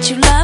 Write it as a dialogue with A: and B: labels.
A: that you love